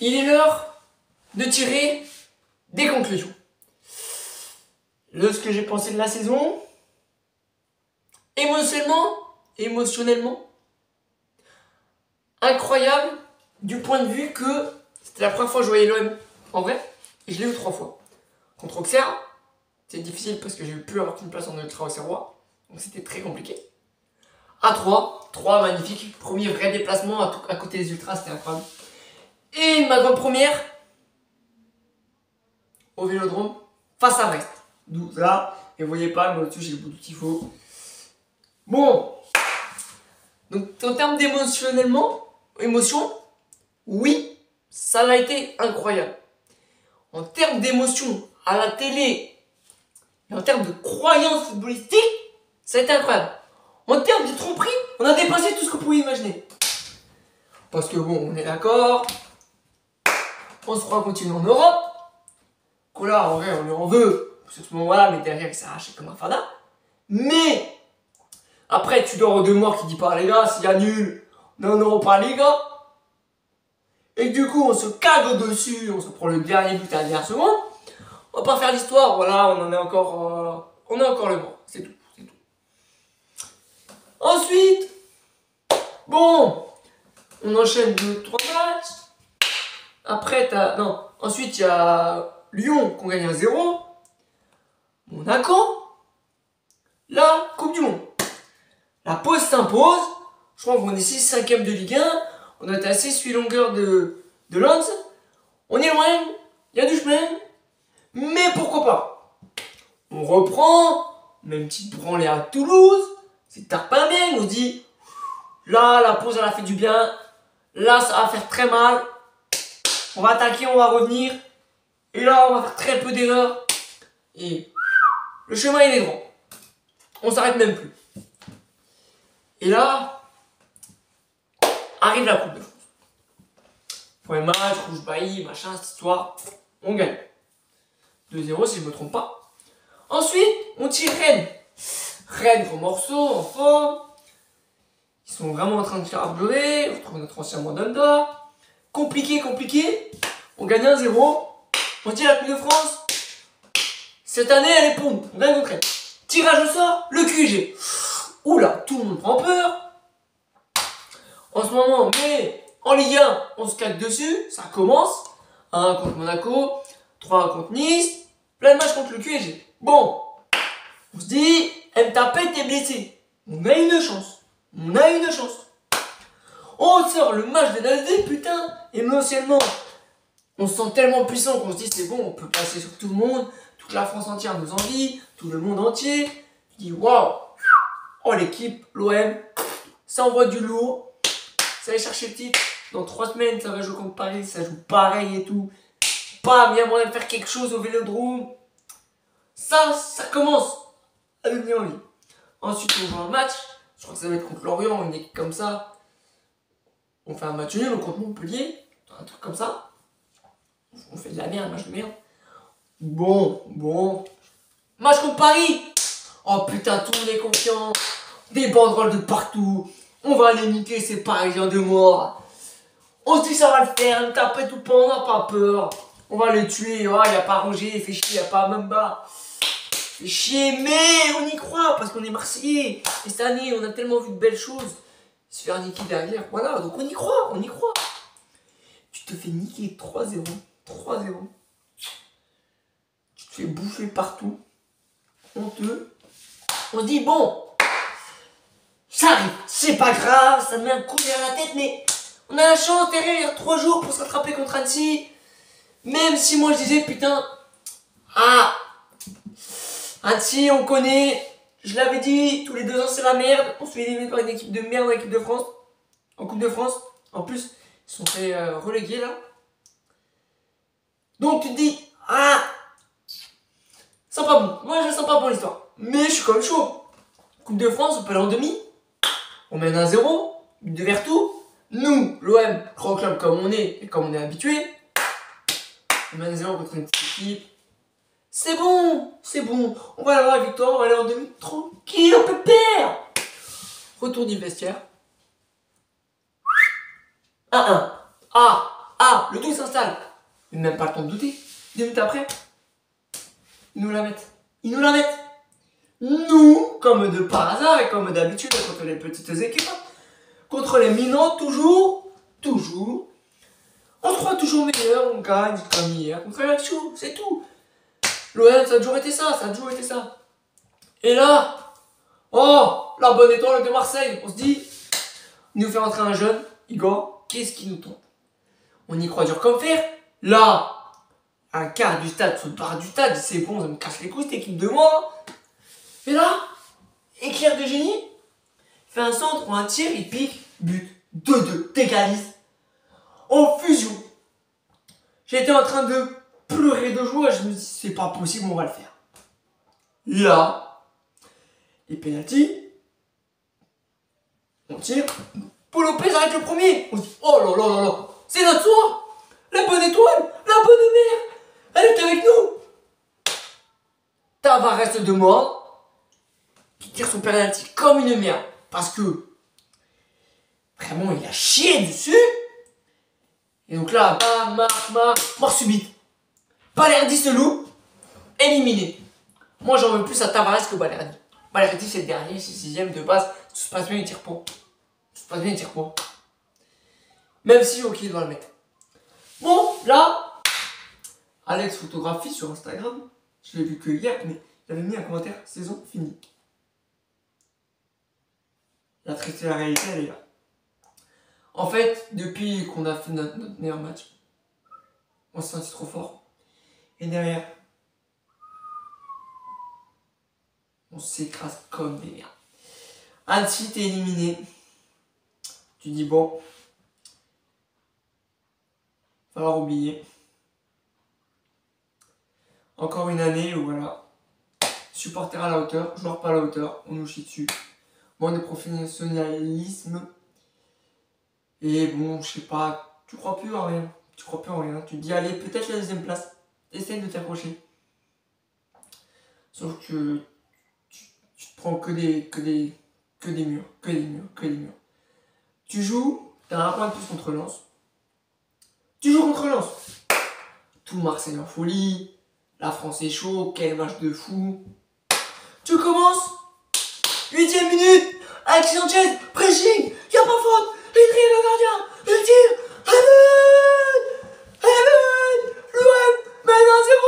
il est l'heure de tirer des conclusions. Le ce que j'ai pensé de la saison, émotionnellement, émotionnellement, incroyable du point de vue que c'était la première fois que je voyais l'OM en vrai, et je l'ai eu trois fois. Contre Auxerre, c'est difficile parce que j'ai plus avoir qu'une place en ultra auxerrois, donc c'était très compliqué. À 3, 3 magnifiques, premier vrai déplacement à, à côté des ultras, c'était incroyable. Et ma grande première, au Vélodrome, face à Brest. 12 là, et vous voyez pas, mais au-dessus j'ai le bout du tifo. Bon, donc en termes d'émotionnellement, émotion, oui, ça a été incroyable. En termes d'émotion à la télé et en termes de croyance footballistique, ça a été incroyable. En termes de tromperie, on a dépassé tout ce que vous pouvez imaginer. Parce que bon, on est d'accord, on se croit continuer en Europe. Que en vrai, on lui en veut. Parce que ce moment-là, mais derrière, il s'est arraché comme un fada. Mais, après, tu dors deux morts qui dit pas, les gars, s'il y a nul, non, non, pas les gars. Et du coup, on se cague au-dessus, on se prend le dernier but à la dernière seconde. On va pas faire l'histoire, voilà, on en est encore, euh, on est encore le mort. C'est tout, c'est tout. Ensuite, bon, on enchaîne deux, trois. Après, t'as. Non. Ensuite, il y a Lyon qu'on gagne à 0. Monaco. Là, Coupe du Monde. La pause s'impose. Je crois qu'on est 6 5 de Ligue 1. On est assez suivi longueur de, de Lens. On est loin. Il y a du chemin. Mais pourquoi pas? On reprend. Même petite branlée à Toulouse. C'est tarpin bien. On dit. Là, la pause, elle a fait du bien. Là, ça va faire très mal. On va attaquer, on va revenir. Et là, on va faire très peu d'erreurs. Et le chemin, il est droit. On s'arrête même plus. Et là, arrive la Coupe de France. Premier match, rouge bailli, machin, cette histoire. On gagne. 2-0 si je me trompe pas. Ensuite, on tire Rennes. Rennes, gros morceau, en forme. Ils sont vraiment en train de faire pleurer. On retrouve notre ancien Mandanda compliqué, compliqué. On gagne 1-0. On dit la Coupe de France. Cette année, elle est pour nous. On gagne contre Tirage au sort, le QG. Oula, tout le monde prend peur. En ce moment, mais en Ligue 1, on se casse dessus. Ça commence. 1 contre Monaco, 3 contre Nice, plein de matchs contre le QG. Bon, on se dit, Mtapet est blessé. On a une chance. On a une chance. On sort le match de l'ASD, putain, émotionnellement. On se sent tellement puissant qu'on se dit c'est bon, on peut passer sur tout le monde, toute la France entière nous envie, tout le monde entier. Je dis waouh, oh l'équipe, l'OM, ça envoie du lourd, ça va chercher le titre. Dans trois semaines, ça va jouer contre Paris, ça joue pareil et tout. Pas bien moyen de faire quelque chose au vélodrome. Ça, ça commence à devenir envie. Ensuite, on joue un match. Je crois que ça va être contre Lorient, une équipe comme ça on fait un match nul contre Montpellier, un truc comme ça. On fait de la merde, un match de merde. Bon, bon. Match contre Paris Oh putain, tout le monde est confiant. Des banderoles de partout. On va les niquer, ces Parisiens de mort. On se dit ça va le faire, on tape tout pas, on n'a pas peur. On va les tuer, il oh, n'y a pas Roger, fait chier, il n'y a pas Mamba. Fait chier, mais on y croit parce qu'on est Marseillais. Et cette année, on a tellement vu de belles choses se faire niquer derrière. Voilà, donc on y croit, on y croit. Tu te fais niquer 3-0. 3-0. Tu te fais bouffer partout. Honteux. On dit, bon, ça arrive, c'est pas grave, ça me met un coup derrière la tête, mais on a la chance derrière 3 jours pour se rattraper contre Annecy. Même si moi je disais, putain, ah, Annecy, on connaît, je l'avais dit, tous les deux ans c'est la merde. On se fait éliminer par une équipe de merde en équipe de France. En Coupe de France. En plus, ils sont fait euh, reléguer là. Donc tu te dis, ah, sent pas bon. Moi je sens pas bon l'histoire. Mais je suis quand même chaud. Coupe de France, on peut aller en demi. On mène un 0, de Vertou. Nous, l'OM, grand club comme on est et comme on est habitué, on mène un 0 contre une petite équipe c'est bon, c'est bon. On va avoir la victoire, on va aller en demi tranquille, on peut perdre. Retour du vestiaire. 1-1. Ah, ah, le doute s'installe. Même pas le temps de douter. Deux minutes après, ils nous la mettent. Ils nous la mettent. Nous, comme de par hasard et comme d'habitude contre les petites équipes, contre les minants, toujours, toujours, on se croit toujours meilleur, on gagne comme hier contre Ajaccio, c'est tout. L'OM, ça a toujours été ça, ça a toujours été ça. Et là, oh, la bonne étoile de Marseille, on se dit, il nous fait rentrer un jeune, Igor, qu'est-ce qui nous tombe? On y croit dur comme fer. Là, un quart du stade le barre du stade, c'est bon, ça me casse les couilles cette équipe de moi. Et là, éclair de génie, il fait un centre ou un tir, il pique, but, 2-2, t'égalises. En fusion. J'étais en train de pleurer de joie, je me dis, c'est pas possible, on va le faire. Là, les pénalties, on tire, Paul Lopez arrête le premier. On se dit, oh là là là là, c'est notre soir, la bonne étoile, la bonne mère, elle est avec nous. reste de moi, qui tire son penalty comme une merde, parce que vraiment il a chié dessus. Et donc là, marre, marre, mort subite. Balerdi se loupe, éliminé. Moi j'en veux plus à Tavares que Balerdi. Balerdi c'est le dernier, c'est sixième de base, tout se passe bien, il tire pas. Tout se passe bien, il tire pas. Même si ok, il doit le mettre. Bon, là, Alex photographie sur Instagram, je l'ai vu que hier, mais il avait mis un commentaire, saison finie. La triste la réalité, elle est là. En fait, depuis qu'on a fait notre, meilleur match, on s'est senti trop fort. Et derrière, on s'écrase comme des merdes. Annecy, t'es éliminé. Tu dis bon, falloir oublier. Encore une année où voilà, supporter à la hauteur, joueur pas à la hauteur, on nous chie dessus. Moins de professionnalisme. Et bon, je sais pas, tu crois plus en rien. Tu crois plus en rien. Tu te dis, allez, peut-être la deuxième place. Essaye de t'approcher. Sauf que tu, te prends que des, que des, que des murs, que des murs, que des murs. Tu joues, t'as un point de plus contre Lens. Tu joues contre Lens. Tout Marseille en folie. La France est chaud. Quel match de fou. Tu commences. Huitième minute. Alexis Sanchez. Pressing. Y a pas faute. Il le gardien. Il tire. Amen. Amen. L'OM mène 1-0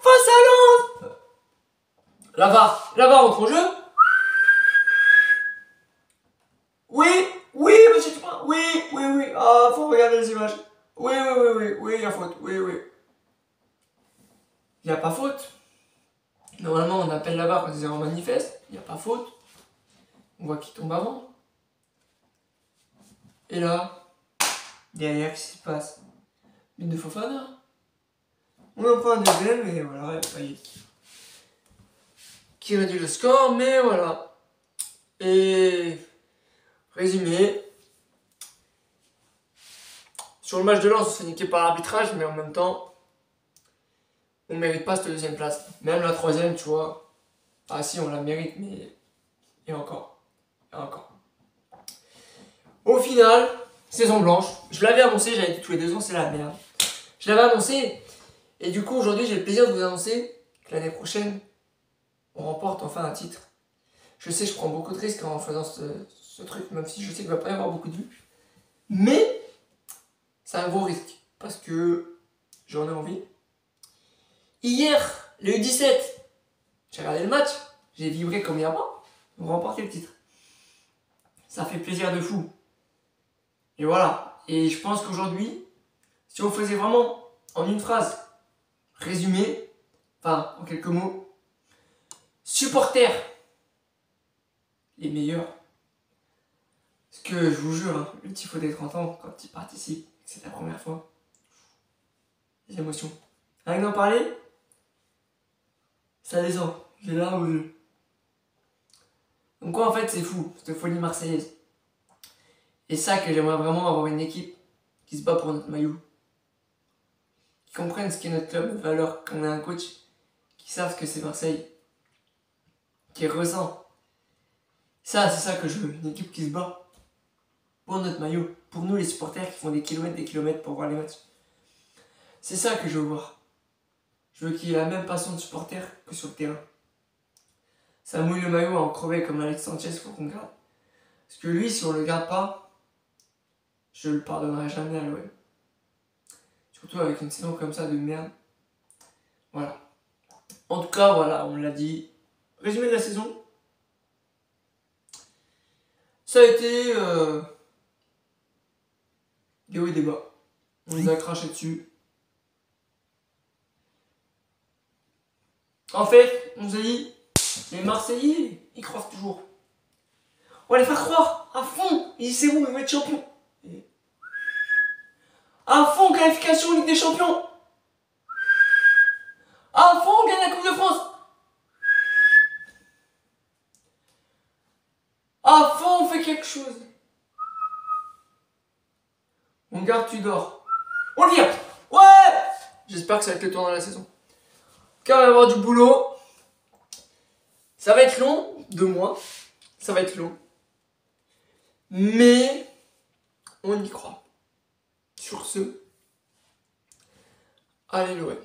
face à Lens. Là-bas. Là-bas, entre en jeu. Oui. Oui, monsieur Dupin. Oui. Oui, oui. Ah, faut regarder les images. Oui, oui, oui, oui. Oui, il y a faute. Oui, oui. Il n'y a pas faute. Normalement, on appelle la barre quand c'est en manifeste. Il n'y a pas faute. On voit qu'il tombe avant. Et là, derrière, qu'est-ce qui se passe? Une de Fofana. On en prend un deuxième et voilà, il qui réduit le score, mais voilà. Et résumé, sur le match de lance, on se fait niquer par l'arbitrage, mais en même temps, on mérite pas cette deuxième place. Même la troisième, tu vois. Ah si, on la mérite, mais. Et encore. Et encore. Au final, saison blanche. Je l'avais annoncé, j'avais dit tous les deux ans, c'est la merde. Je l'avais annoncé. Et du coup, aujourd'hui, j'ai le plaisir de vous annoncer que l'année prochaine, on remporte enfin un titre. Je sais, je prends beaucoup de risques en faisant ce, truc, même si je sais qu'il va pas y avoir beaucoup de vues. Mais, c'est un gros risque. Parce que j'en ai envie. Hier, le U17, j'ai regardé le match, j'ai vibré comme il y a pas, le titre. Ça fait plaisir de fou. Et voilà. Et je pense qu'aujourd'hui, si on faisait vraiment en une phrase, résumé, enfin en quelques mots, supporters, les meilleurs. Parce que je vous jure, hein, le tifo des 30 ans, quand il participe, c'est la première fois, des émotions. Rien d'en parler, ça descend. J'ai là où je... Donc quoi en fait c'est fou, cette folie marseillaise. Et ça que j'aimerais vraiment avoir une équipe qui se bat pour notre maillot. Qui comprenne ce qu'est notre club, notre valeur, qu'on a un coach qui savent ce que c'est Marseille. Qui ressent. Ça, c'est ça que je veux, une équipe qui se bat pour notre maillot. Pour nous les supporters qui font des kilomètres, des kilomètres pour voir les matchs. C'est ça que je veux voir. Je veux qu'il ait la même passion de supporter que sur le terrain. Ça mouille le maillot à en crever comme Alex Sanchez, faut qu'on garde. Parce que lui, si on le garde pas, je le pardonnerai jamais à l'OM. Surtout avec une saison comme ça de merde. Voilà. En tout cas, voilà, on l'a dit. Résumé de la saison. Ça a été euh, des hauts et des bas. On les a craché dessus. En fait, on nous a dit, les Marseillais, ils croient toujours. On va les faire croire à fond. Ils disent c'est bon, ils vont être champions. À fond, qualification Ligue des Champions. À fond, on gagne la Coupe de France. À fond, on fait chose. On garde, tu dors. On le vire. Ouais J'espère que ça va être le tour dans la saison. Car on va avoir du boulot. Ça va être long, deux mois. Ça va être long. Mais on y croit. Sur ce, allez l'OM.